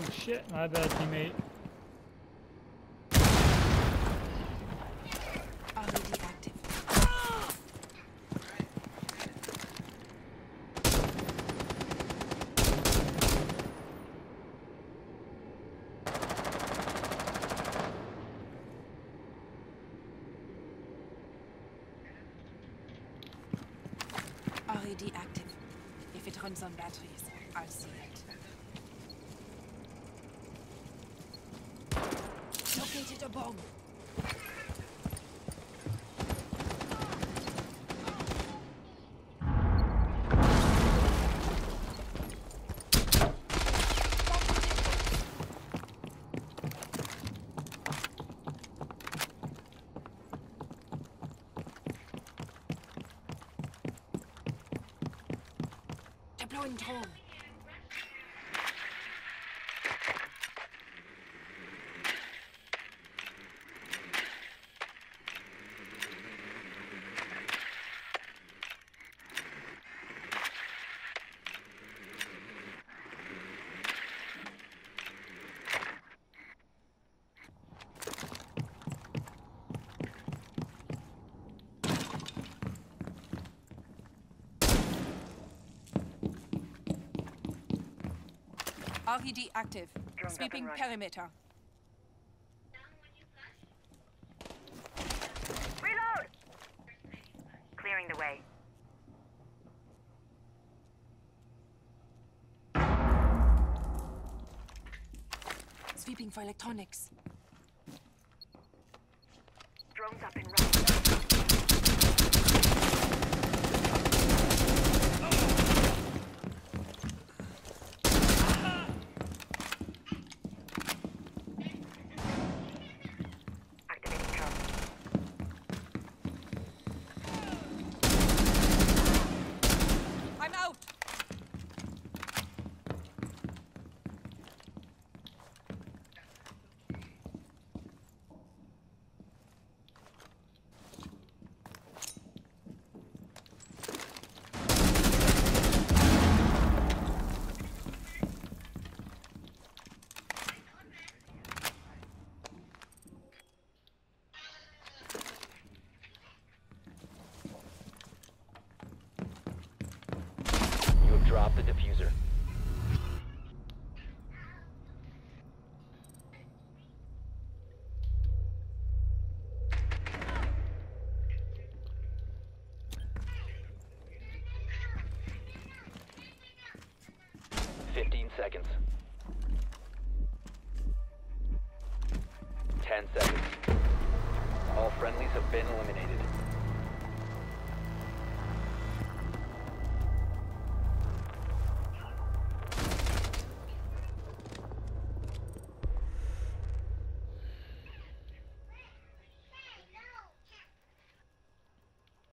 Oh, shit, my bad, teammate. RED active. If it runs on batteries, I'll see it. Located a bomb. Deploying drone. RED active. Drone's up Sweeping perimeter. Reload! Clearing the way. Sweeping for electronics. Drone's up and running. Diffuser. Fifteen seconds. Ten seconds. All friendlies have been eliminated.